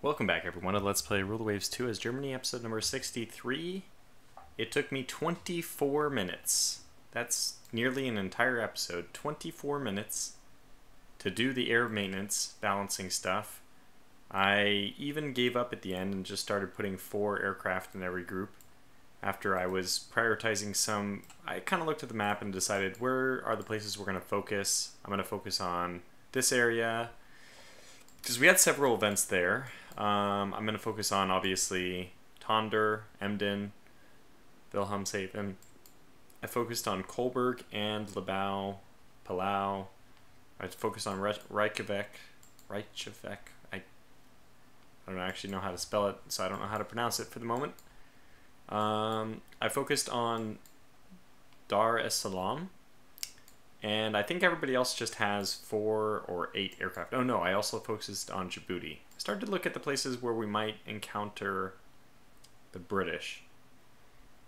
Welcome back everyone to Let's Play Rule the Waves 2 as Germany, episode number 63. It took me 24 minutes. That's nearly an entire episode. 24 minutes to do the air maintenance balancing stuff. I even gave up at the end and just started putting four aircraft in every group. After I was prioritizing some, I kind of looked at the map and decided where are the places we're going to focus. I'm going to focus on this area, because we had several events there. Um, I'm going to focus on obviously Tonder, Emden, Wilhelmshaven. I focused on Kolberg and Libau, Palau. I focused on Reykjavik. Reykjavik. I, I don't actually know how to spell it, so I don't know how to pronounce it for the moment. Um, I focused on Dar es Salaam. And I think everybody else just has four or eight aircraft. Oh no, I also focused on Djibouti. I started to look at the places where we might encounter the British.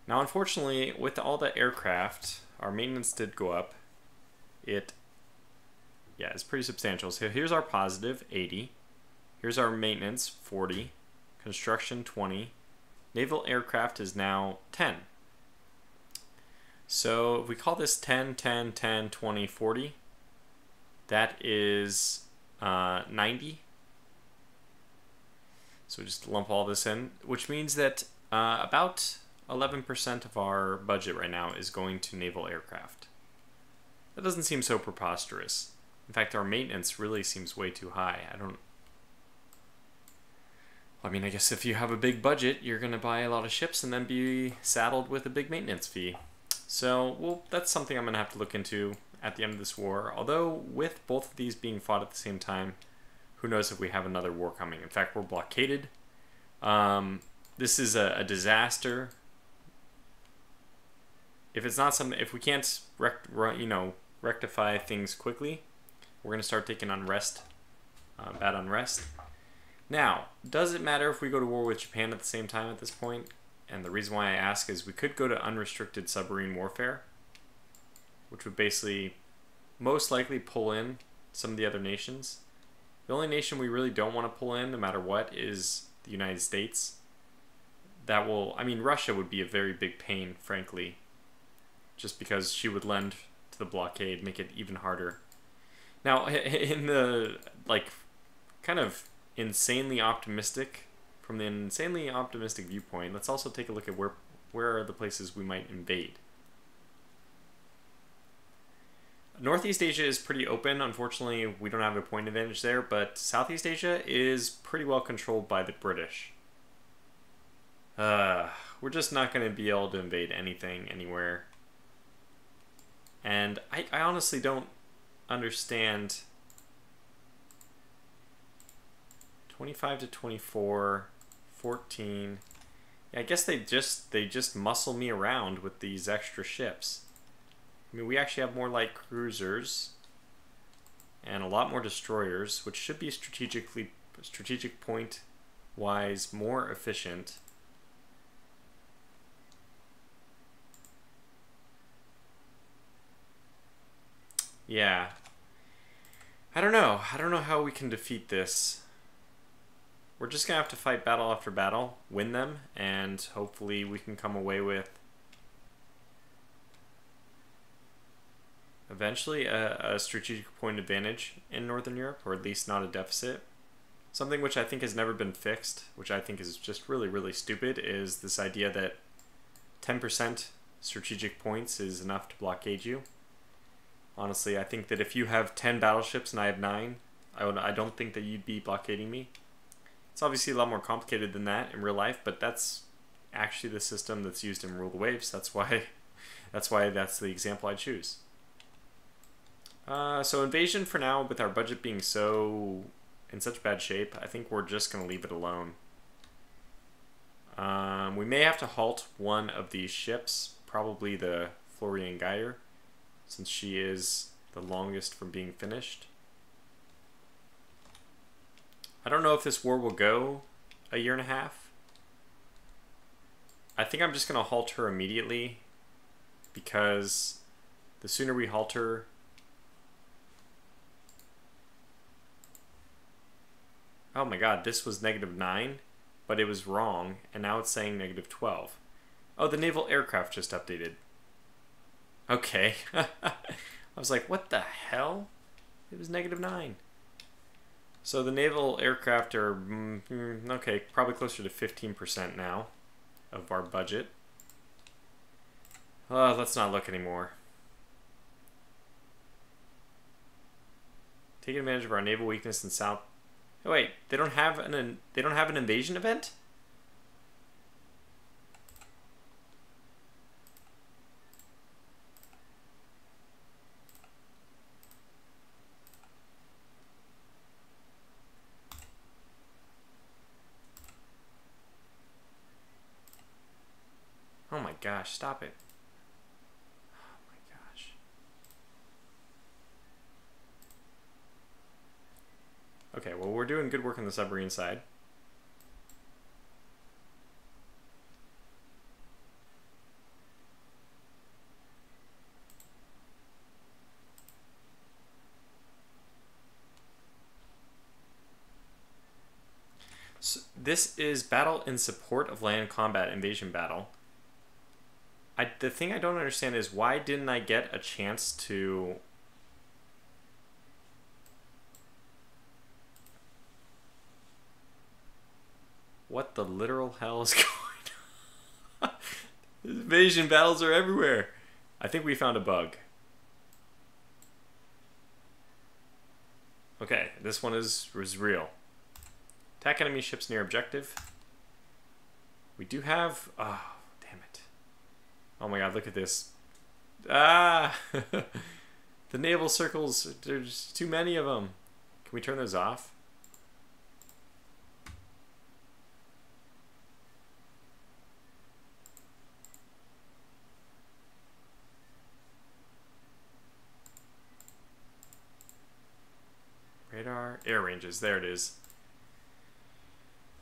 Now, unfortunately, with all the aircraft, our maintenance did go up. It, yeah, it's pretty substantial. So here's our positive, 80. Here's our maintenance, 40. Construction, 20. Naval aircraft is now 10. So if we call this 10, 10, 10, 20, 40, that is uh, 90. So we just lump all this in, which means that uh, about 11% of our budget right now is going to naval aircraft. That doesn't seem so preposterous. In fact, our maintenance really seems way too high. I don't... I mean, I guess if you have a big budget, you're going to buy a lot of ships and then be saddled with a big maintenance fee. So, well, that's something I'm going to have to look into at the end of this war. Although, with both of these being fought at the same time, who knows if we have another war coming. In fact, we're blockaded. Um, this is a, a, disaster. If it's not something, if we can't, rec, you know, rectify things quickly, we're going to start taking unrest, uh, bad unrest. Now, does it matter if we go to war with Japan at the same time at this point? And the reason why I ask is we could go to unrestricted submarine warfare, which would basically most likely pull in some of the other nations. The only nation we really don't want to pull in, no matter what, is the United States. That will, I mean, Russia would be a very big pain, frankly, just because she would lend to the blockade, make it even harder. Now, in the, like, kind of insanely optimistic from the insanely optimistic viewpoint, let's also take a look at where where are the places we might invade. Northeast Asia is pretty open. Unfortunately, we don't have a point advantage there, but Southeast Asia is pretty well controlled by the British. Uh, we're just not going to be able to invade anything anywhere. And I, I honestly don't understand 25 to 24 14. Yeah, I guess they just they just muscle me around with these extra ships. I mean, we actually have more light cruisers and a lot more destroyers, which should be strategically strategic point wise more efficient. Yeah. I don't know. I don't know how we can defeat this we're just going to have to fight battle after battle, win them, and hopefully we can come away with eventually a, a, strategic point advantage in Northern Europe, or at least not a deficit. Something which I think has never been fixed, which I think is just really, really stupid, is this idea that 10% strategic points is enough to blockade you. Honestly, I think that if you have 10 battleships and I have 9, I, would, I don't think that you'd be blockading me. It's obviously a lot more complicated than that in real life, but that's actually the system that's used in Rule the Waves. That's why that's why that's the example I choose. Uh, so invasion for now, with our budget being so in such bad shape, I think we're just going to leave it alone. Um, we may have to halt one of these ships, probably the Florian Geyer, since she is the longest from being finished. I don't know if this war will go a year and a half. I think I'm just going to halt her immediately because the sooner we halt her, Oh my god, this was negative 9, but it was wrong, and now it's saying negative 12. Oh, the naval aircraft just updated. Okay. I was like, what the hell? It was negative 9. So the naval aircraft are, mm, okay, probably closer to 15% now of our budget. Uh, let's not look anymore. Taking advantage of our naval weakness in South. Oh, wait, they don't have an they don't have an invasion event. Oh my gosh, stop it. Okay, well, we're doing good work on the submarine side. So this is battle in support of land combat invasion battle. I, the thing I don't understand is why didn't I get a chance to What the literal hell is going on? Invasion battles are everywhere. I think we found a bug. Okay, this one is was real. Attack enemy ships near objective. We do have... It. Oh my god, look at this. Ah! the naval circles, there's too many of them. Can we turn those off? Radar, air ranges, there it is.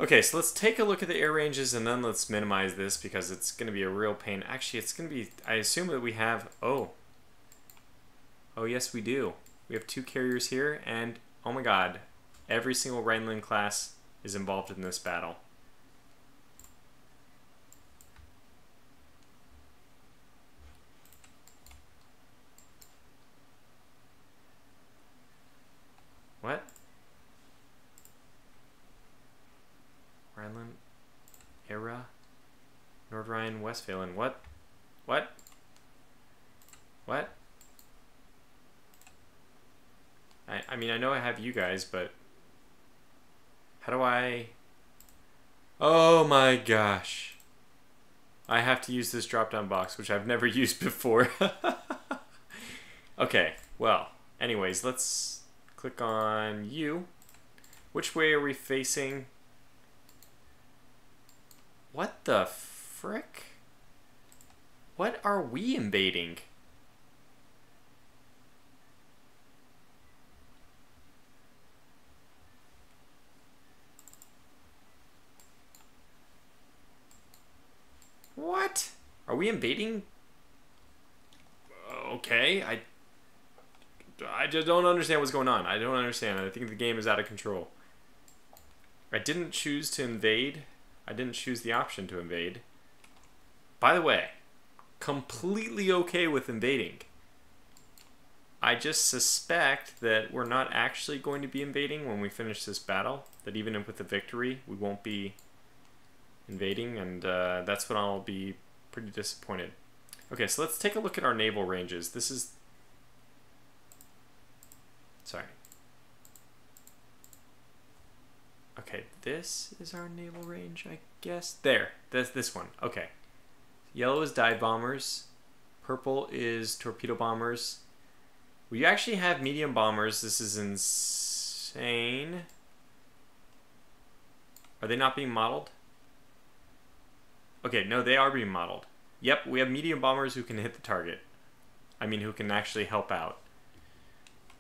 Okay, so let's take a look at the air ranges and then let's minimize this because it's going to be a real pain. Actually, it's going to be, I assume that we have, oh. Oh yes, we do. We have two carriers here and, oh my god, every single Rhineland class is involved in this battle. What? Rhineland, Era, Nordrhein, Westphalen. What? What? What? I, I mean, I know I have you guys, but how do I... Oh my gosh. I have to use this drop-down box, which I've never used before. okay, well, anyways, let's Click on you. Which way are we facing? What the frick? What are we invading? What? Are we invading? Uh, okay, I I just don't understand what's going on. I don't understand. I think the game is out of control. I didn't choose to invade. I didn't choose the option to invade. By the way, completely okay with invading. I just suspect that we're not actually going to be invading when we finish this battle. That even with a victory, we won't be invading, and uh, that's when I'll be pretty disappointed. Okay, so let's take a look at our naval ranges. This is Sorry. Okay, this is our naval range, I guess. There, that's this one. Okay. Yellow is dive bombers. Purple is torpedo bombers. We actually have medium bombers. This is insane. Are they not being modeled? Okay, no, they are being modeled. Yep, we have medium bombers who can hit the target. I mean, who can actually help out.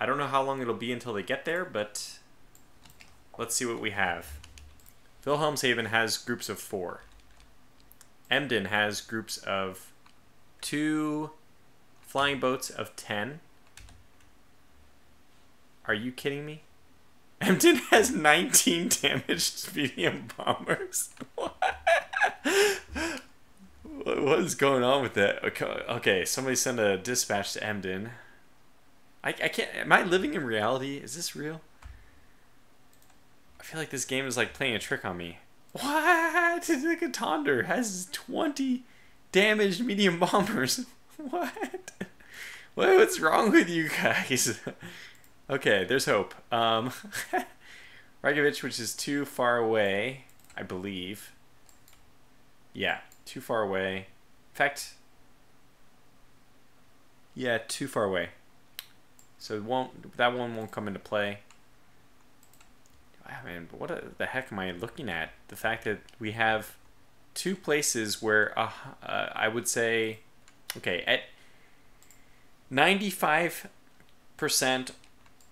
I don't know how long it'll be until they get there, but let's see what we have. Wilhelmshaven has groups of four. Emden has groups of two flying boats of ten. Are you kidding me? Emden has 19 damaged medium bombers. what? what is going on with that? Okay, okay, somebody send a dispatch to Emden. I, I can't. Am I living in reality? Is this real? I feel like this game is like playing a trick on me. What? The Katonder has 20 damaged medium bombers. What? What's wrong with you guys? okay, there's hope. Um, Reykjavik, which is too far away, I believe. Yeah, too far away. In fact, yeah, too far away. So won't that one won't come into play. I mean, what the heck am I looking at? The fact that we have two places where uh, uh, I would say, okay, at 95%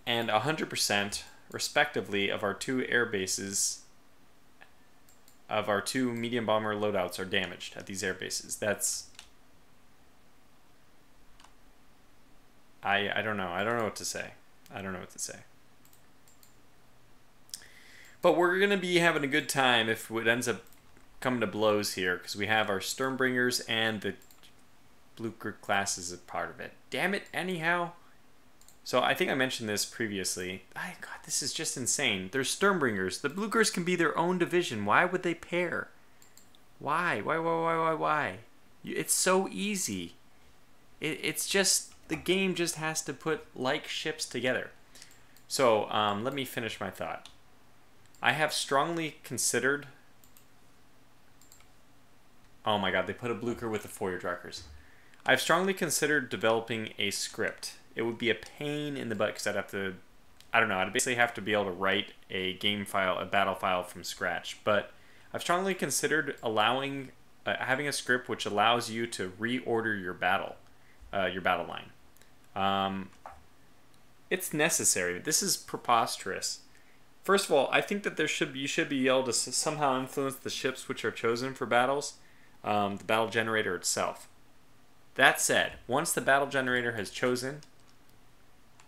and 100% respectively of our two air bases of our two medium bomber loadouts are damaged at these air bases. That's I I don't know. I don't know what to say. I don't know what to say. But we're gonna be having a good time if it ends up coming to blows here because we have our Sturmbringers and the Blucher class is a part of it. Damn it, anyhow. So I think I mentioned this previously. I, God, this is just insane. They're Sturmbringers. The Bluchers can be their own division. Why would they pair? Why? Why, why, why, why, why? It's so easy. It, it's just, the game just has to put like ships together. So um, let me finish my thought. I have strongly considered... Oh my god, they put a Blucher with the Feuerdrakers. I've strongly considered developing a script. It would be a pain in the butt because I'd have to, I don't know, I'd basically have to be able to write a game file, a battle file from scratch. But I've strongly considered allowing, uh, having a script which allows you to reorder your battle, uh, your battle line. Um, it's necessary. This is preposterous. First of all, I think that there should be, you should be able to somehow influence the ships which are chosen for battles, um, the battle generator itself. That said, once the battle generator has chosen,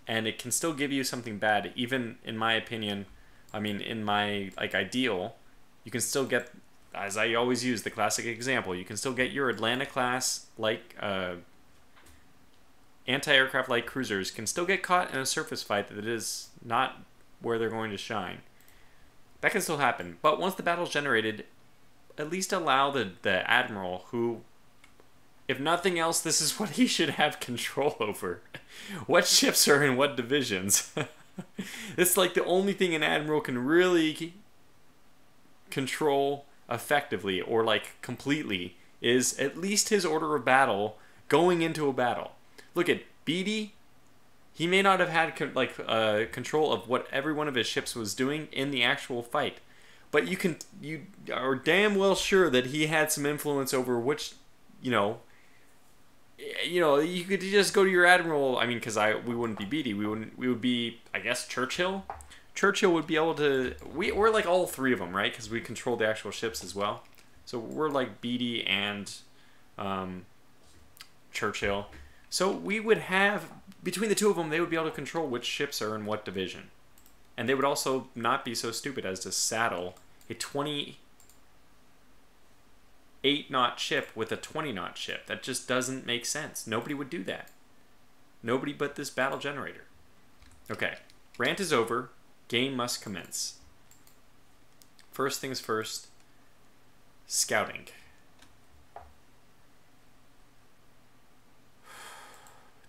and it can still give you something bad, even in my opinion, I mean, in my like ideal, you can still get, as I always use the classic example, you can still get your Atlanta class like uh, anti-aircraft light cruisers can still get caught in a surface fight that is not where they're going to shine. That can still happen, but once the battle's generated, at least allow the, the admiral who if nothing else, this is what he should have control over. what ships are in what divisions? it's like the only thing an admiral can really control effectively or like completely is at least his order of battle going into a battle. Look at Beatty. He may not have had like uh, control of what every one of his ships was doing in the actual fight, but you can you are damn well sure that he had some influence over which you know you know, you could just go to your admiral. I mean, because I we wouldn't be Beatty, we wouldn't. We would be, I guess, Churchill. Churchill would be able to. We we're like all three of them, right? Because we control the actual ships as well. So we're like Beatty and um, Churchill. So we would have between the two of them, they would be able to control which ships are in what division, and they would also not be so stupid as to saddle a 28 knot ship with a 20 knot ship. That just doesn't make sense. Nobody would do that. Nobody but this battle generator. Okay, rant is over. Game must commence. First things first, scouting.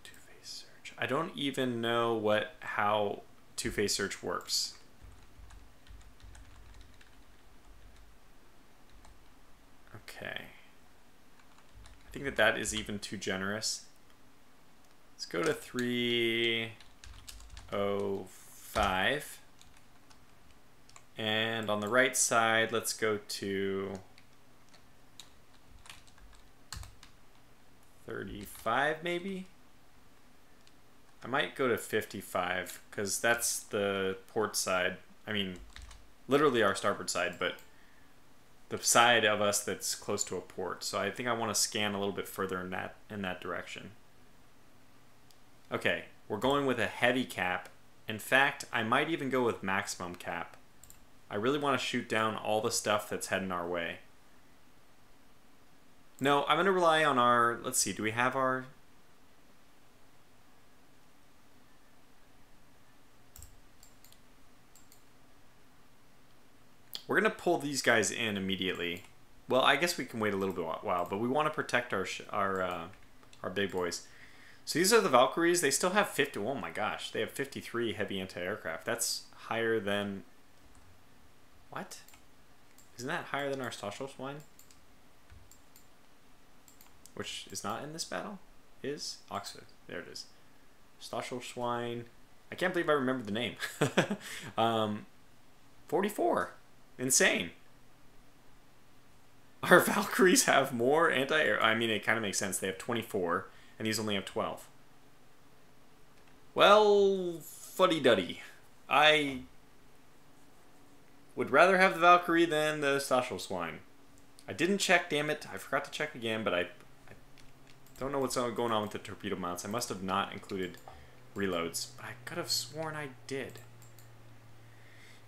Two-phase search. I don't even know what how two-phase search works. Okay. I think that that is even too generous. Let's go to 305. And on the right side, let's go to 35 maybe? I might go to 55 because that's the port side. I mean, literally our starboard side, but the side of us that's close to a port. So I think I want to scan a little bit further in that in that direction. Okay, we're going with a heavy cap In fact, I might even go with maximum cap. I really want to shoot down all the stuff that's heading our way. No, I'm going to rely on our... Let's see, do we have our... We're going to pull these guys in immediately. Well, I guess we can wait a little bit while, but we want to protect our our uh, our big boys. So these are the Valkyries. They still have 50. Oh my gosh, they have 53 heavy anti-aircraft. That's higher than... What? Isn't that higher than our Stachelschwein? Which is not in this battle? Is? Oxford. There it is. Stachelschwein. I can't believe I remembered the name. um, 44. Insane. Our Valkyries have more anti-air. I mean, it kind of makes sense. They have 24, and these only have 12. Well, fuddy-duddy. I would rather have the Valkyrie than the Stachelschwein. I didn't check, damn it. I forgot to check again, but I, I don't know what's going on with the torpedo mounts. I must have not included reloads, but I could have sworn I did.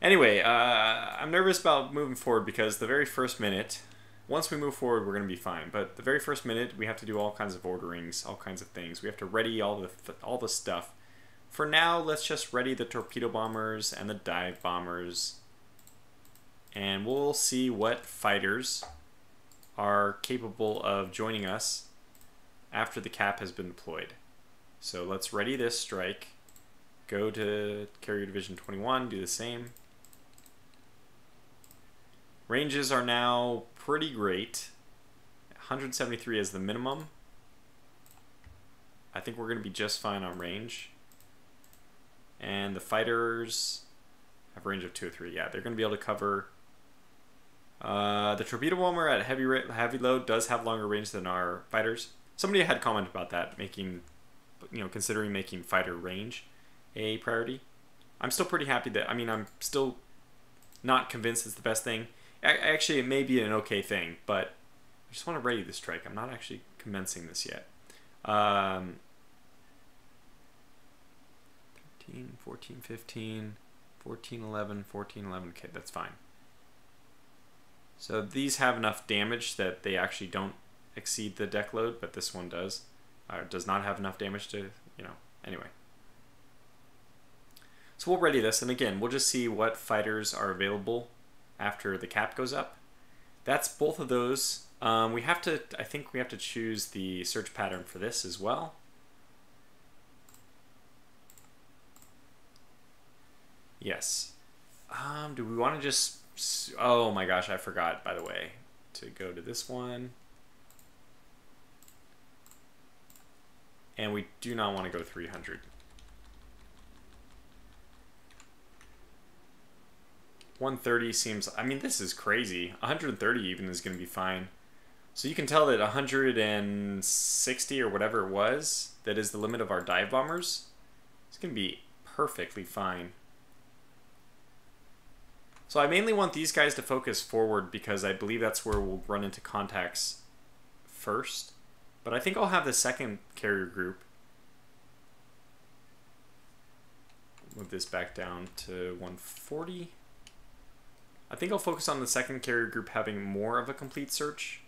Anyway, uh, I'm nervous about moving forward because the very first minute, once we move forward, we're going to be fine. But the very first minute, we have to do all kinds of orderings, all kinds of things. We have to ready all the th all the stuff. For now, let's just ready the torpedo bombers and the dive bombers, and we'll see what fighters are capable of joining us after the cap has been deployed. So let's ready this strike. Go to Carrier Division 21, do the same. Ranges are now pretty great. 173 is the minimum. I think we're going to be just fine on range. And the fighters have range of 2 or 3. Yeah, they're going to be able to cover... Uh, the torpedo bomber at heavy heavy load does have longer range than our fighters. Somebody had commented about that, making, you know, considering making fighter range a priority. I'm still pretty happy that, I mean, I'm still not convinced it's the best thing. Actually, it may be an okay thing, but I just want to ready the strike. I'm not actually commencing this yet. Um, 13, 14, 15, 14, 11, 14, 11. Okay, that's fine. So these have enough damage that they actually don't exceed the deck load, but this one does. Uh, does not have enough damage to, you know, anyway. So we'll ready this, and again, we'll just see what fighters are available after the cap goes up. That's both of those. Um, we have to, I think we have to choose the search pattern for this as well. Yes. Um, do we want to just, oh my gosh, I forgot, by the way, to go to this one. And we do not want to go 300. 130 seems, I mean, this is crazy. 130 even is going to be fine. So you can tell that 160 or whatever it was, that is the limit of our dive bombers, it's going to be perfectly fine. So I mainly want these guys to focus forward because I believe that's where we'll run into contacts first. But I think I'll have the second carrier group. Move this back down to 140. I think I'll focus on the second carrier group having more of a complete search.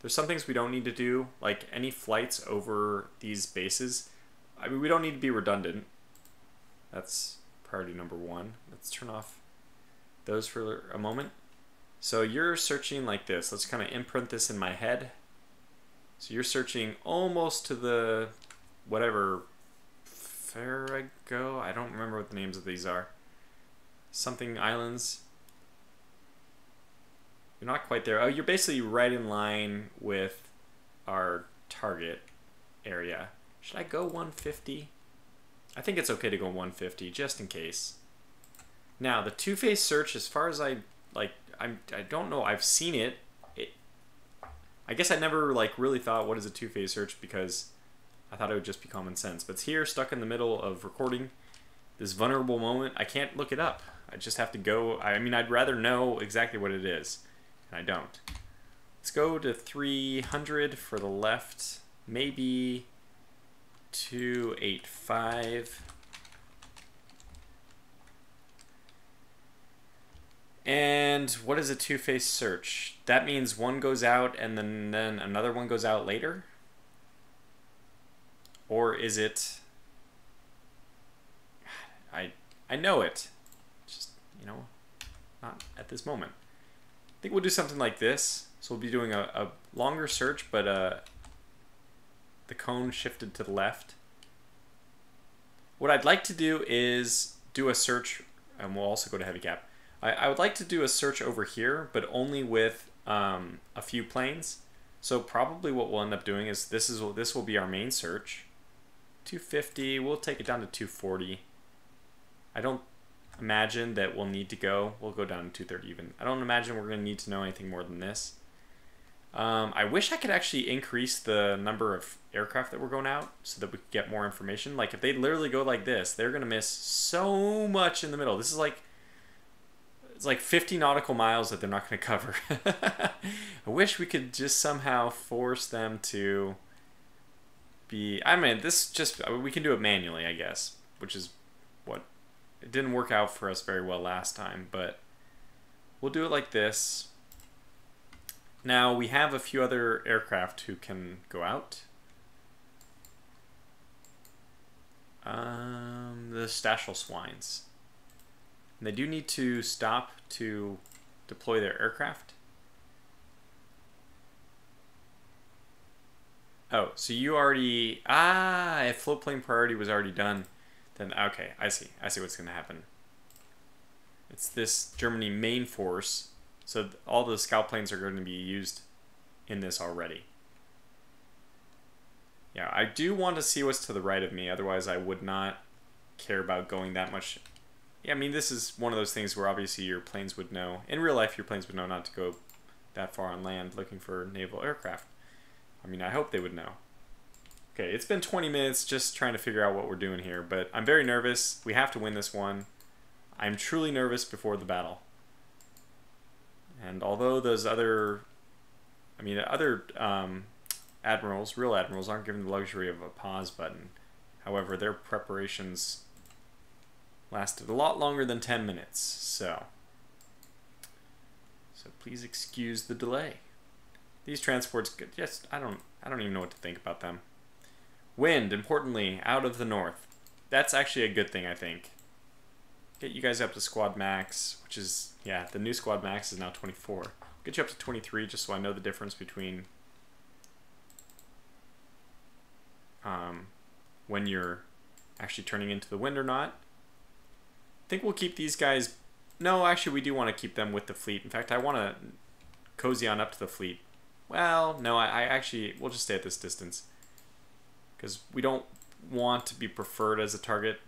There's some things we don't need to do, like any flights over these bases. I mean, we don't need to be redundant. That's priority number one. Let's turn off those for a moment. So you're searching like this. Let's kind of imprint this in my head. So you're searching almost to the whatever Farrago. I don't remember what the names of these are. Something islands. You're not quite there. Oh, you're basically right in line with our target area. Should I go 150? I think it's okay to go 150 just in case. Now, the two-phase search, as far as I like, I'm I don't know. I've seen it. It. I guess I never like really thought what is a two-phase search because I thought it would just be common sense. But it's here, stuck in the middle of recording this vulnerable moment. I can't look it up. I just have to go. I mean, I'd rather know exactly what it is and I don't. Let's go to 300 for the left, maybe 285. And what is a two-phase search? That means one goes out and then, then another one goes out later? Or is it... I, I know it. Just, you know, not at this moment. Think we'll do something like this. So we'll be doing a, a longer search, but uh, the cone shifted to the left. What I'd like to do is do a search, and we'll also go to heavy cap. I, I would like to do a search over here, but only with um, a few planes. So probably what we'll end up doing is this is this will be our main search. 250, we'll take it down to 240. I don't imagine that we'll need to go, we'll go down to 230 even. I don't imagine we're going to need to know anything more than this. Um, I wish I could actually increase the number of aircraft that were going out so that we could get more information. Like if they literally go like this, they're going to miss so much in the middle. This is like it's like 50 nautical miles that they're not going to cover. I wish we could just somehow force them to be I mean, this just we can do it manually, I guess, which is it didn't work out for us very well last time, but we'll do it like this. Now we have a few other aircraft who can go out. Um, the Stachelschweins. And they do need to stop to deploy their aircraft. Oh, so you already... Ah, if float plane priority was already done, then okay, I see. I see what's going to happen. It's this Germany main force so all the scout planes are going to be used in this already. Yeah, I do want to see what's to the right of me, otherwise I would not care about going that much. Yeah, I mean, this is one of those things where obviously your planes would know. In real life, your planes would know not to go that far on land looking for naval aircraft. I mean, I hope they would know. Okay, it's been 20 minutes just trying to figure out what we're doing here, but I'm very nervous. We have to win this one. I'm truly nervous before the battle. And although those other, I mean, other um, admirals, real admirals, aren't given the luxury of a pause button, however, their preparations lasted a lot longer than 10 minutes, so. So please excuse the delay. These transports, just, I don't, I don't even know what to think about them. Wind, importantly, out of the north. That's actually a good thing, I think get you guys up to squad max, which is, yeah, the new squad max is now 24. Get you up to 23 just so I know the difference between um, when you're actually turning into the wind or not. I think we'll keep these guys... No, actually, we do want to keep them with the fleet. In fact, I want to cozy on up to the fleet. Well, no, I, I actually... We'll just stay at this distance. Because we don't want to be preferred as a target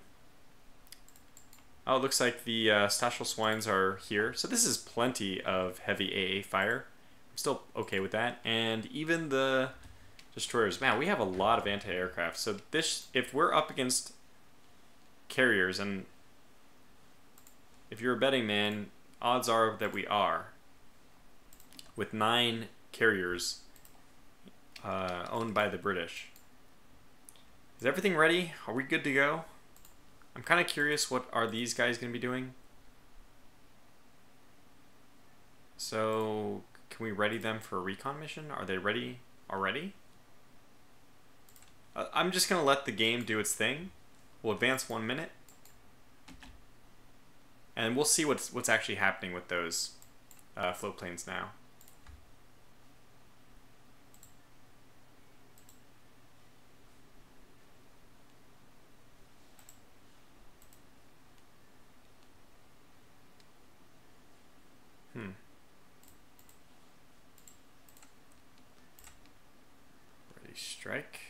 Oh, it looks like the uh, Stachelschweins are here. So this is plenty of heavy AA fire. I'm still okay with that. And even the destroyers. Man, we have a lot of anti-aircraft. So this, if we're up against carriers, and if you're a betting man, odds are that we are. With nine carriers uh, owned by the British. Is everything ready? Are we good to go? I'm kind of curious what are these guys going to be doing. So, can we ready them for a recon mission? Are they ready already? Uh, I'm just going to let the game do its thing. We'll advance one minute. And we'll see what's, what's actually happening with those uh, float planes now. strike.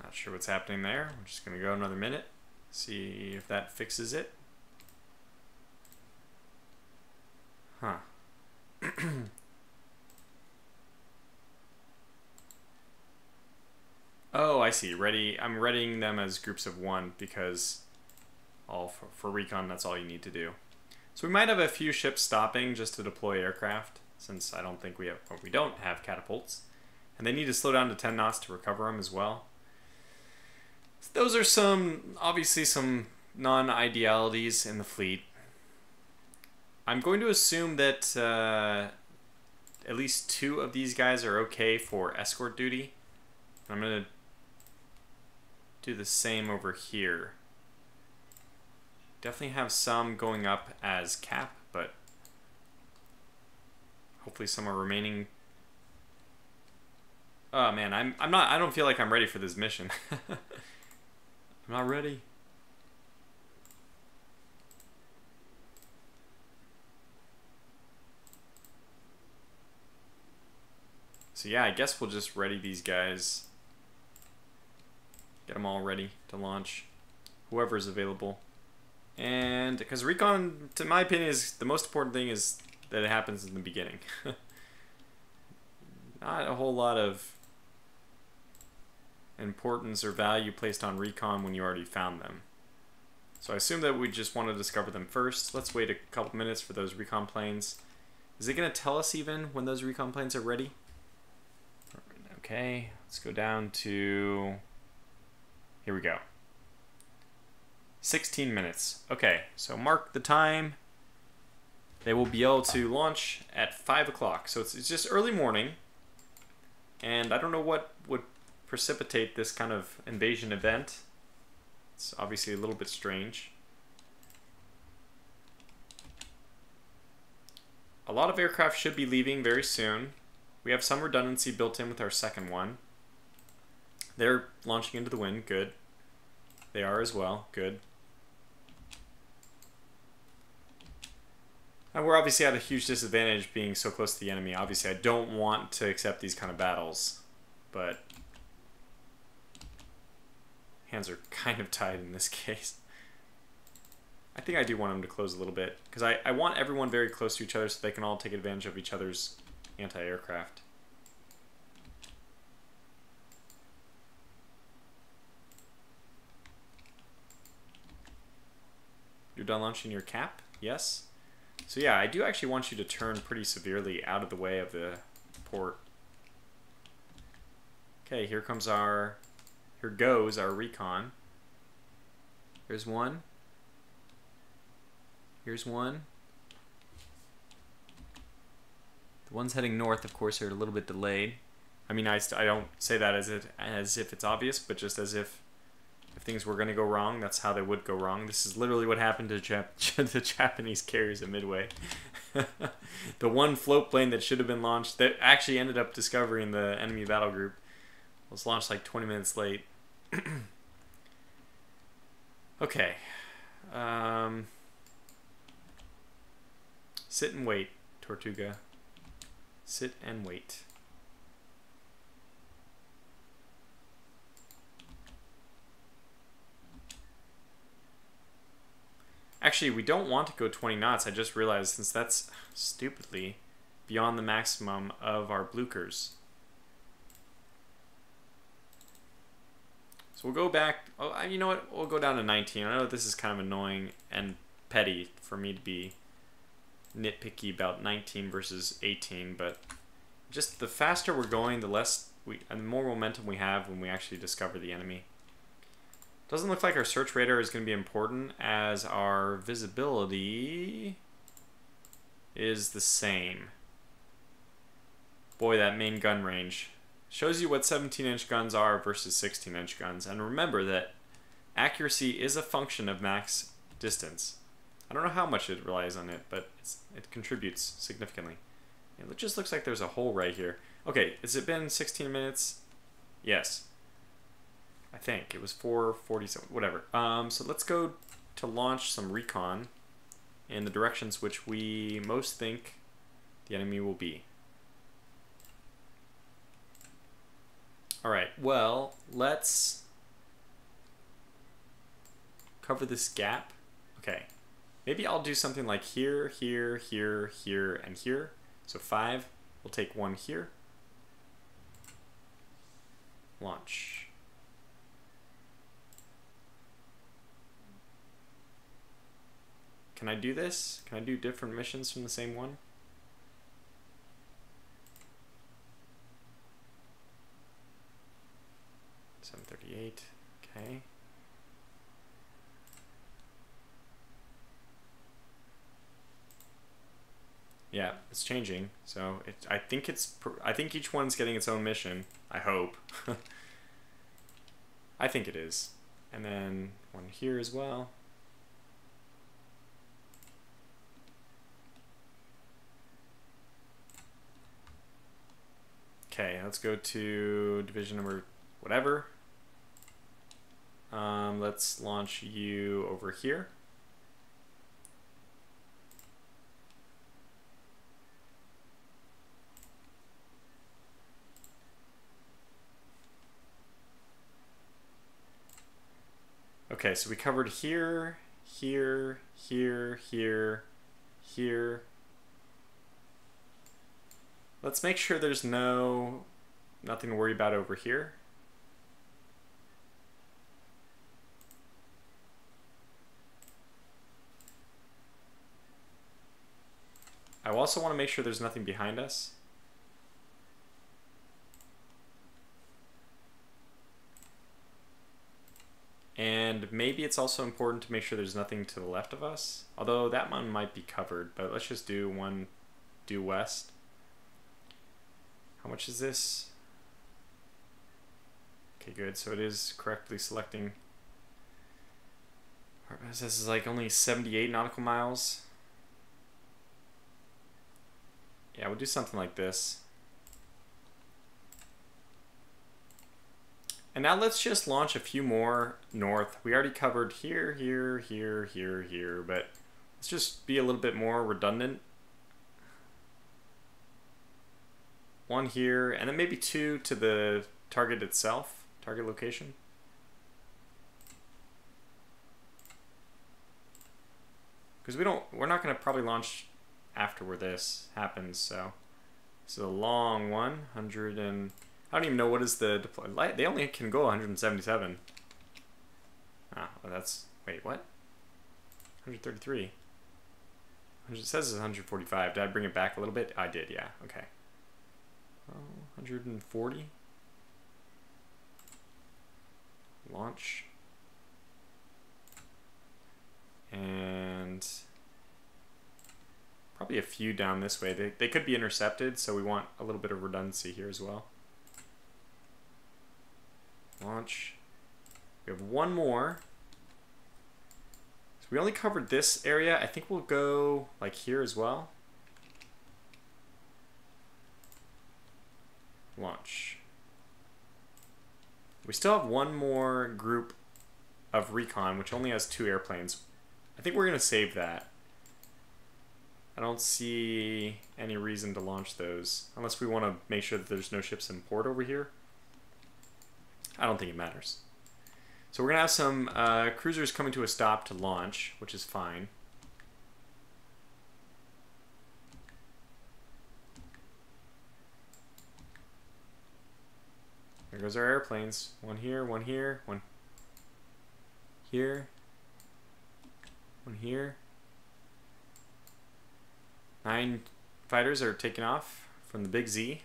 Not sure what's happening there. We're just going to go another minute, see if that fixes it. Huh. oh, I see. Ready. I'm readying them as groups of one because all for, for recon, that's all you need to do. So we might have a few ships stopping just to deploy aircraft since I don't think we have, or we don't have catapults. And they need to slow down to 10 knots to recover them as well. Those are some, obviously some non-idealities in the fleet. I'm going to assume that uh, at least two of these guys are okay for escort duty. I'm going to do the same over here. Definitely have some going up as cap, but hopefully some are remaining. Oh man, I'm I'm not I don't feel like I'm ready for this mission. I'm not ready. So yeah, I guess we'll just ready these guys. Get them all ready to launch. Whoever's available. And because recon, to my opinion, is the most important thing is that it happens in the beginning. Not a whole lot of importance or value placed on recon when you already found them. So I assume that we just want to discover them first. Let's wait a couple minutes for those recon planes. Is it going to tell us even when those recon planes are ready? Okay, let's go down to... Here we go. 16 minutes. Okay, so mark the time. They will be able to launch at 5 o'clock. So it's, it's just early morning. And I don't know what would precipitate this kind of invasion event. It's obviously a little bit strange. A lot of aircraft should be leaving very soon. We have some redundancy built in with our second one. They're launching into the wind, good. They are as well, good. And we're obviously at a huge disadvantage being so close to the enemy. Obviously, I don't want to accept these kind of battles, but hands are kind of tied in this case. I think I do want them to close a little bit, because I, I want everyone very close to each other so they can all take advantage of each other's anti-aircraft. You're done launching your cap? Yes? So yeah, I do actually want you to turn pretty severely out of the way of the port. Okay, here comes our, here goes our recon. Here's one. Here's one. The ones heading north, of course, are a little bit delayed. I mean, I, I don't say that as, it, as if it's obvious, but just as if if things were going to go wrong, that's how they would go wrong. This is literally what happened to Jap the Japanese carriers at Midway. the one float plane that should have been launched, that actually ended up discovering the enemy battle group, was launched like 20 minutes late. okay. Um, sit and wait, Tortuga. Sit and wait. Actually, we don't want to go 20 knots. I just realized since that's stupidly beyond the maximum of our Bluchers. So we'll go back. Oh, you know what? We'll go down to 19. I know this is kind of annoying and petty for me to be nitpicky about 19 versus 18, but just the faster we're going, the less we and the more momentum we have when we actually discover the enemy. Doesn't look like our search radar is going to be important as our visibility is the same. Boy, that main gun range. Shows you what 17-inch guns are versus 16-inch guns. And remember that accuracy is a function of max distance. I don't know how much it relies on it, but it contributes significantly. It just looks like there's a hole right here. Okay, has it been 16 minutes? Yes. I think it was 447, whatever. Um, so let's go to launch some recon in the directions which we most think the enemy will be. All right, well, let's cover this gap. Okay, maybe I'll do something like here, here, here, here, and here. So five, we'll take one here. Launch. Can I do this? Can I do different missions from the same one? 738, okay. Yeah, it's changing. So it, I think it's, I think each one's getting its own mission. I hope. I think it is. And then one here as well. Okay, let's go to division number whatever. Um, let's launch you over here. Okay, so we covered here, here, here, here, here. Let's make sure there's no, nothing to worry about over here. I also want to make sure there's nothing behind us. And maybe it's also important to make sure there's nothing to the left of us. Although that one might be covered, but let's just do one due west. How much is this? Okay, good. So it is correctly selecting. This is like only 78 nautical miles. Yeah, we'll do something like this. And now let's just launch a few more north. We already covered here, here, here, here, here, but let's just be a little bit more redundant. One here, and then maybe two to the target itself, target location. Because we don't, we're not going to probably launch after where this happens, so this is a long one, 100 and I don't even know what is the deploy. Light. They only can go 177. Ah, well that's wait what? 133. It says it's 145. Did I bring it back a little bit? I did. Yeah. Okay. Oh, 140. Launch. And probably a few down this way. They, they could be intercepted, so we want a little bit of redundancy here as well. Launch. We have one more. So we only covered this area. I think we'll go like here as well. Launch. We still have one more group of recon, which only has two airplanes. I think we're going to save that. I don't see any reason to launch those, unless we want to make sure that there's no ships in port over here. I don't think it matters. So we're going to have some uh, cruisers coming to a stop to launch, which is fine. There goes our airplanes. One here, one here, one here, one here. Nine fighters are taking off from the Big Z.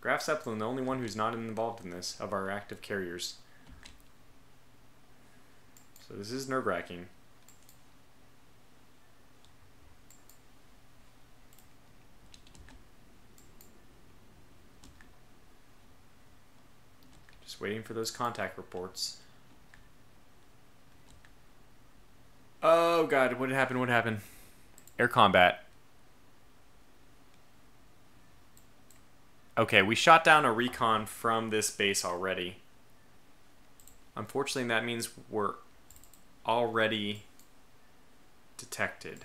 Graf Zeppelin, the only one who's not involved in this of our active carriers. So this is nerve-wracking. Just waiting for those contact reports. Oh god, what happened? What happened? Air combat. Okay, we shot down a recon from this base already. Unfortunately, that means we're already detected.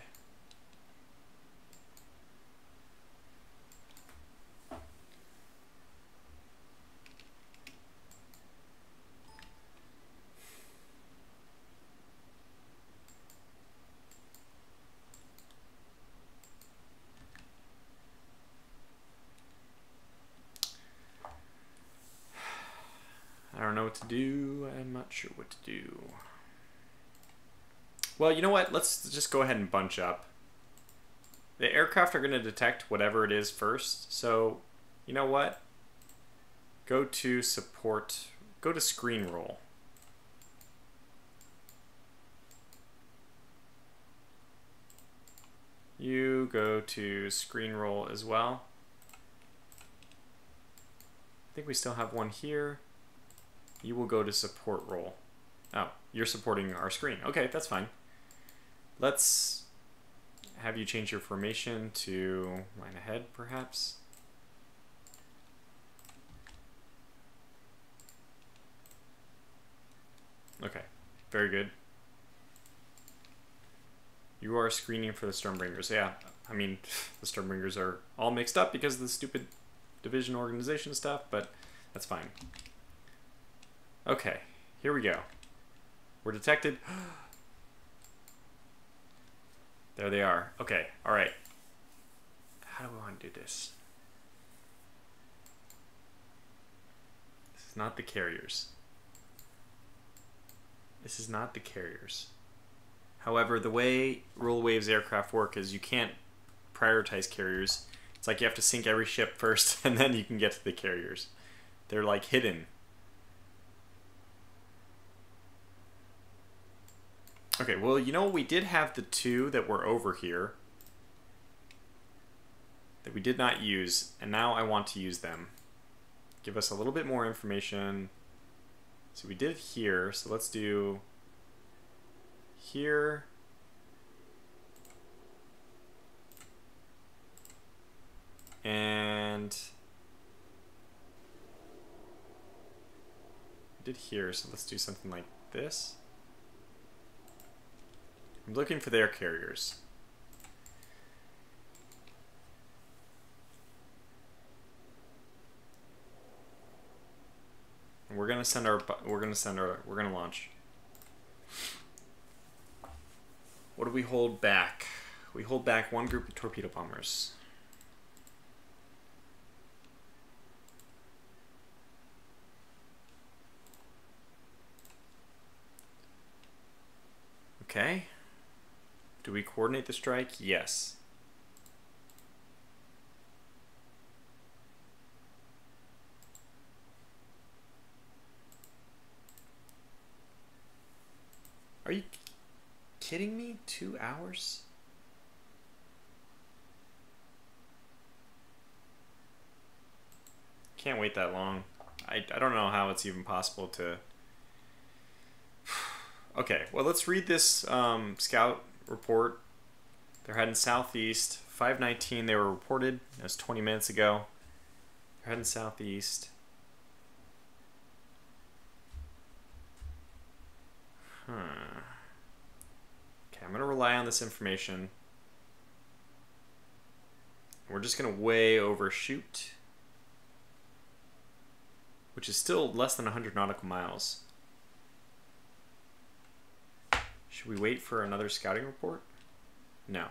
what to do. I'm not sure what to do. Well, you know what? Let's just go ahead and bunch up. The aircraft are going to detect whatever it is first. So, you know what? Go to support. Go to screen role. You go to screen role as well. I think we still have one here. You will go to support role. Oh, you're supporting our screen. Okay, that's fine. Let's have you change your formation to line ahead, perhaps. Okay, very good. You are screening for the Stormbringers. Yeah, I mean, the Stormbringers are all mixed up because of the stupid division organization stuff, but that's fine. Okay, here we go. We're detected. there they are. Okay, alright. How do we want to do this? This is not the carriers. This is not the carriers. However, the way Rule Waves aircraft work is you can't prioritize carriers. It's like you have to sink every ship first and then you can get to the carriers. They're like hidden. Okay, well, you know, we did have the two that were over here that we did not use, and now I want to use them. Give us a little bit more information. So we did here, so let's do here. And did here, so let's do something like this. I'm looking for their carriers. we're gonna send our we're gonna send our we're gonna launch. What do we hold back? We hold back one group of torpedo bombers. Okay. Do we coordinate the strike? Yes. Are you kidding me? Two hours? Can't wait that long. I, I don't know how it's even possible to... okay, well let's read this um, scout report. They're heading southeast. 519 they were reported. That was 20 minutes ago. They're heading southeast. Huh. Okay, I'm going to rely on this information. We're just going to way overshoot. Which is still less than 100 nautical miles. Should we wait for another scouting report? No.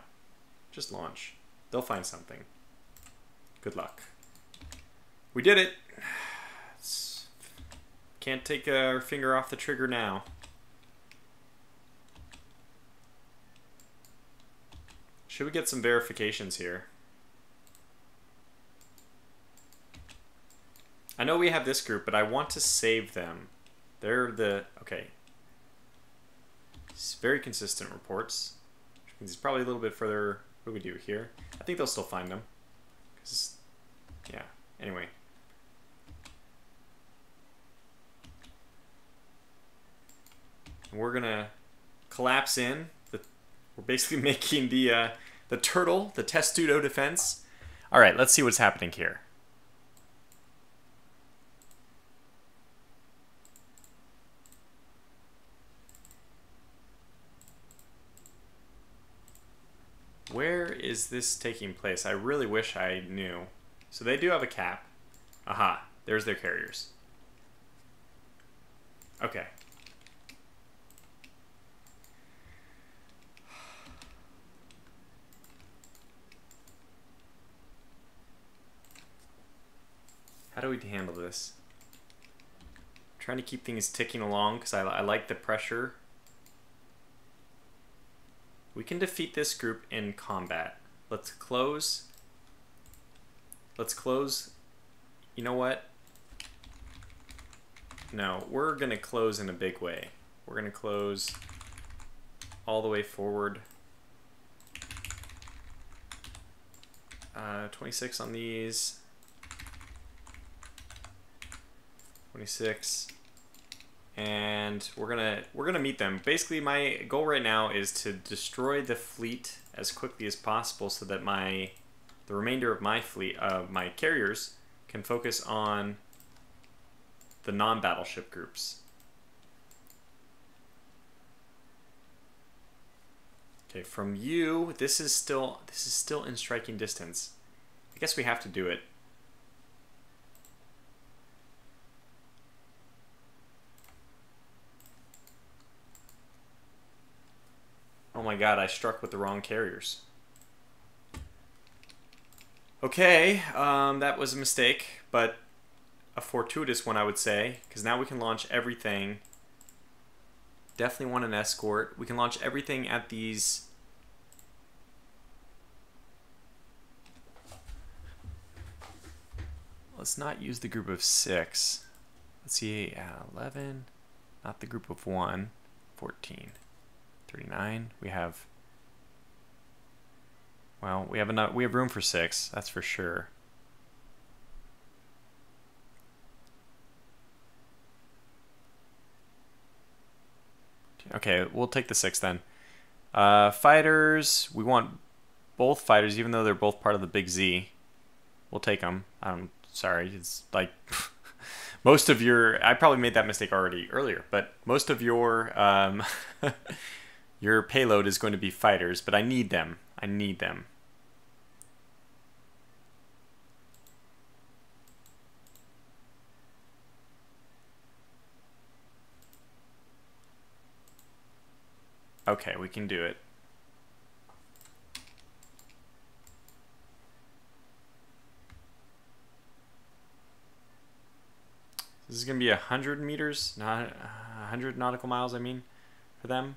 Just launch. They'll find something. Good luck. We did it! Can't take uh, our finger off the trigger now. Should we get some verifications here? I know we have this group, but I want to save them. They're the... Okay, very consistent reports. Which means it's probably a little bit further. What do we do here? I think they'll still find them. Cause, yeah. Anyway. we're gonna collapse in. The, we're basically making the uh, the turtle, the testudo defense. All right, let's see what's happening here. Where is this taking place? I really wish I knew. So they do have a cap. Aha, there's their carriers. Okay. How do we handle this? I'm trying to keep things ticking along because I, I like the pressure we can defeat this group in combat. Let's close. Let's close. You know what? No, we're going to close in a big way. We're going to close all the way forward. Uh, 26 on these. 26 and we're gonna we're gonna meet them. Basically, my goal right now is to destroy the fleet as quickly as possible, so that my the remainder of my fleet, uh, my carriers, can focus on the non-battleship groups. Okay, from you, this is still this is still in striking distance. I guess we have to do it. Oh my god, I struck with the wrong carriers. Okay, um, that was a mistake, but a fortuitous one, I would say, because now we can launch everything. Definitely want an escort. We can launch everything at these... Let's not use the group of six. Let's see, uh, 11, not the group of one, 14. 39. We have well, we have enough we have room for 6, that's for sure. Okay, we'll take the 6 then. Uh, fighters, we want both fighters even though they're both part of the big Z. We'll take them. I'm sorry, it's like most of your I probably made that mistake already earlier, but most of your um Your payload is going to be fighters, but I need them. I need them. Okay, we can do it. This is going to be 100 meters, not 100 nautical miles, I mean, for them.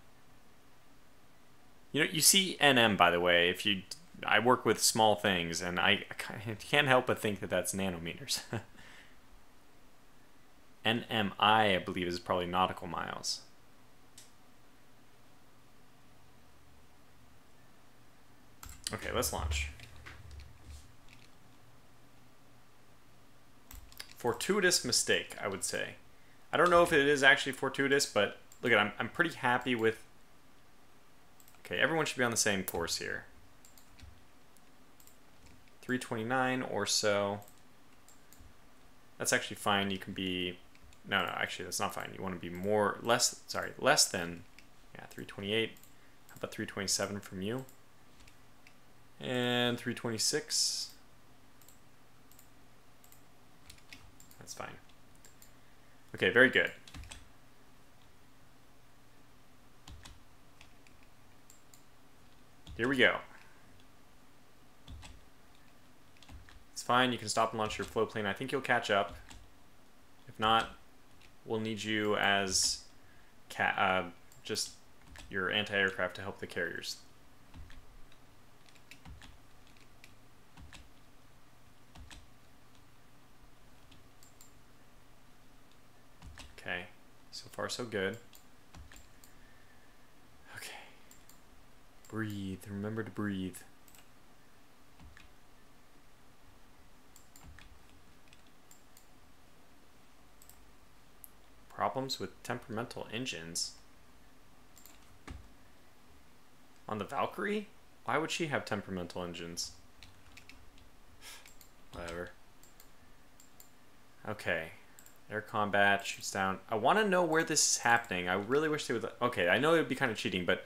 You know, you see NM by the way. If you, I work with small things, and I, can't help but think that that's nanometers. NMI, I believe, is probably nautical miles. Okay, let's launch. Fortuitous mistake, I would say. I don't know if it is actually fortuitous, but look at I'm I'm pretty happy with Okay, everyone should be on the same course here. 329 or so. That's actually fine. You can be... No, no, actually, that's not fine. You want to be more... Less... Sorry, less than... Yeah, 328. How about 327 from you? And 326. That's fine. Okay, very good. Here we go. It's fine, you can stop and launch your float plane. I think you'll catch up. If not, we'll need you as uh, just your anti-aircraft to help the carriers. Okay, so far so good. Breathe. Remember to breathe. Problems with temperamental engines? On the Valkyrie? Why would she have temperamental engines? Whatever. Okay. Air combat shoots down. I want to know where this is happening. I really wish they would... Okay, I know it would be kind of cheating, but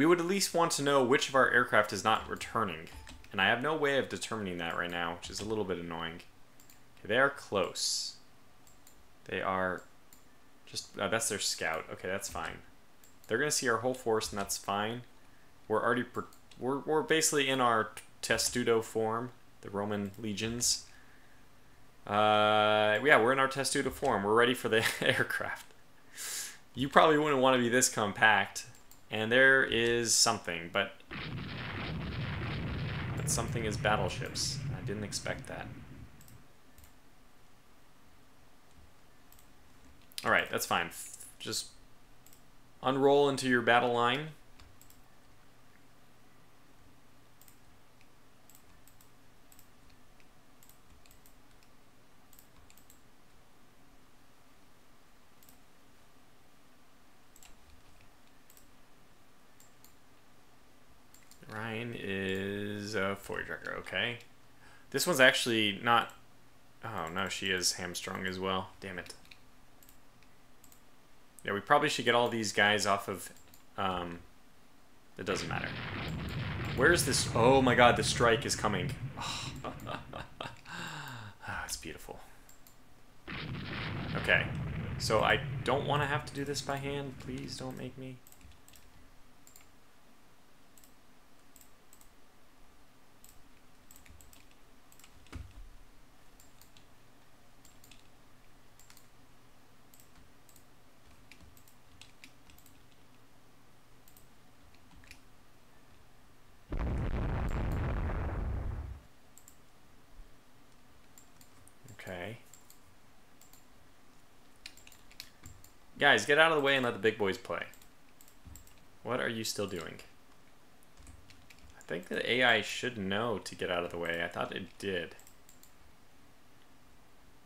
we would at least want to know which of our aircraft is not returning. And I have no way of determining that right now, which is a little bit annoying. Okay, they are close. They are just, uh, that's their scout. Okay, that's fine. They're going to see our whole force, and that's fine. We're already, we're, we're basically in our testudo form, the Roman legions. Uh, yeah, we're in our testudo form. We're ready for the aircraft. You probably wouldn't want to be this compact. And there is something, but... But something is battleships. I didn't expect that. Alright, that's fine. Just unroll into your battle line. Okay. This one's actually not... Oh, no, she is hamstrung as well. Damn it. Yeah, we probably should get all these guys off of... Um, it doesn't matter. Where is this? Oh my god, the strike is coming. Oh. it's beautiful. Okay, so I don't want to have to do this by hand. Please don't make me. Guys, get out of the way and let the big boys play. What are you still doing? I think the AI should know to get out of the way. I thought it did.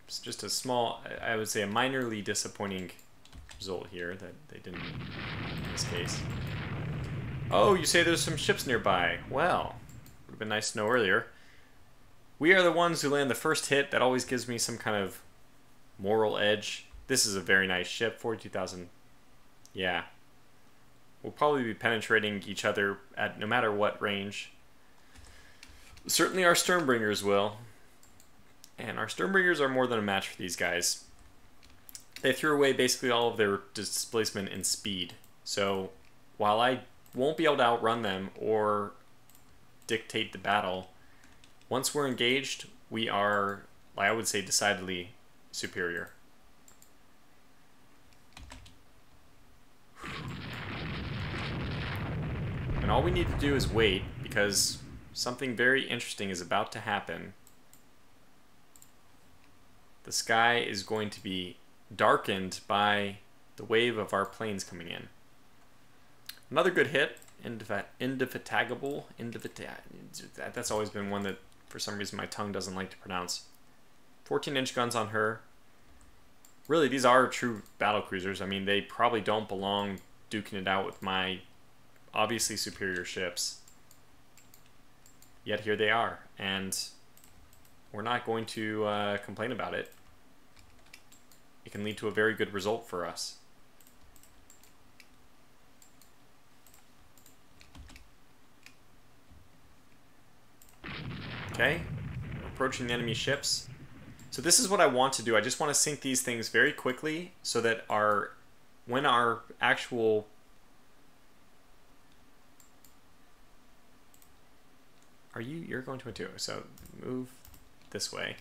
It's just a small, I would say a minorly disappointing result here that they didn't in this case. Oh, you say there's some ships nearby. Well, would have been nice to know earlier. We are the ones who land the first hit. That always gives me some kind of moral edge. This is a very nice ship, 42,000. Yeah. We'll probably be penetrating each other at no matter what range. Certainly our Sternbringers will. And our Sternbringers are more than a match for these guys. They threw away basically all of their displacement and speed. So while I won't be able to outrun them or dictate the battle, once we're engaged, we are, I would say, decidedly superior. And all we need to do is wait, because something very interesting is about to happen. The sky is going to be darkened by the wave of our planes coming in. Another good hit, indefatigable, indefatigable. That's always been one that, for some reason, my tongue doesn't like to pronounce. 14-inch guns on her. Really, these are true battle cruisers. I mean, they probably don't belong duking it out with my obviously superior ships. Yet here they are, and we're not going to uh, complain about it. It can lead to a very good result for us. Okay, approaching the enemy ships. So this is what I want to do. I just want to sink these things very quickly so that our when our actual are you you're going to a two so move this way.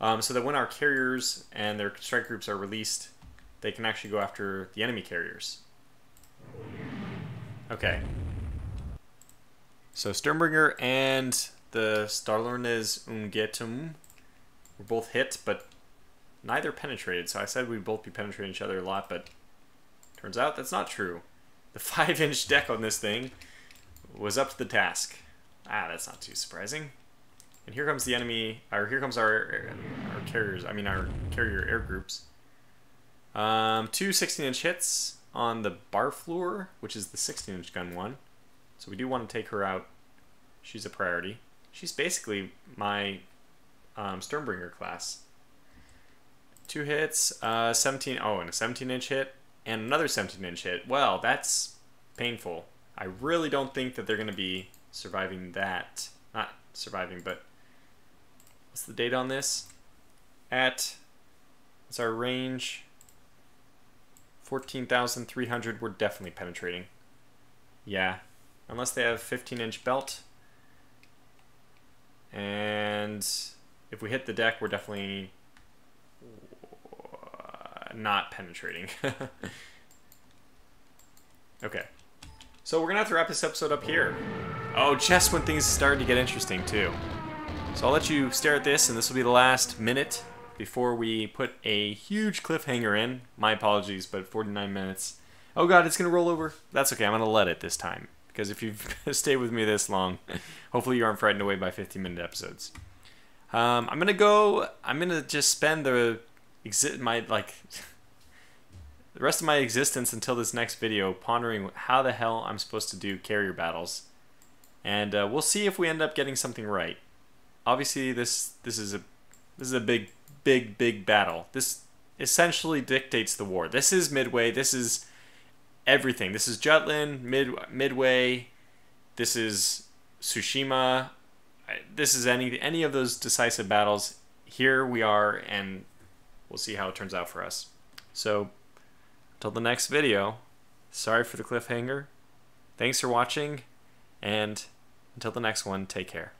Um, so that when our carriers and their strike groups are released they can actually go after the enemy carriers. Okay. So Sternbringer and the Stählernes Ungetüm were both hit but neither penetrated. So I said we'd both be penetrating each other a lot but turns out that's not true. The 5 inch deck on this thing was up to the task Ah, that's not too surprising. And here comes the enemy, or here comes our, our carriers, I mean our carrier air groups. Um, two 16-inch hits on the Barfleur, which is the 16-inch gun one. So we do want to take her out. She's a priority. She's basically my um, Sternbringer class. Two hits, uh, 17, oh, and a 17-inch hit, and another 17-inch hit. Well, that's painful. I really don't think that they're going to be surviving that. Not surviving, but what's the date on this? At, what's our range? 14,300, we're definitely penetrating. Yeah, unless they have 15 inch belt. And if we hit the deck, we're definitely uh, not penetrating. okay. So we're going to have to wrap this episode up here. Oh, just when things started to get interesting, too. So I'll let you stare at this, and this will be the last minute before we put a huge cliffhanger in. My apologies, but 49 minutes. Oh god, it's going to roll over. That's okay, I'm going to let it this time. Because if you've stayed with me this long, hopefully you aren't frightened away by 50 minute episodes. Um, I'm going to go, I'm going to just spend the, exit my, like, the rest of my existence until this next video pondering how the hell I'm supposed to do carrier battles and uh, we'll see if we end up getting something right. Obviously, this this is a this is a big big big battle. This essentially dictates the war. This is Midway. This is everything. This is Jutland, Mid Midway. This is Tsushima. This is any any of those decisive battles. Here we are, and we'll see how it turns out for us. So, until the next video, sorry for the cliffhanger. Thanks for watching, and until the next one, take care.